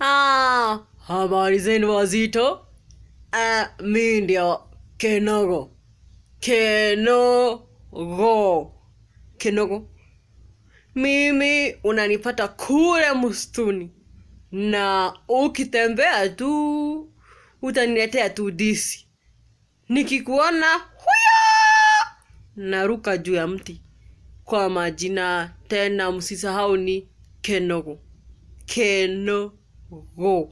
Ah, habari zenu wazito. Ah, mi ndio Kenogo. Kenogo. Kenogo. Mimi unanipata kule msituni, na ukitembea tu utaniletea tu disi. Nikikuona huya, naruka juu ya mti. Kwa majina tena, msisahau ni Kenogo. Kenogo. 哦。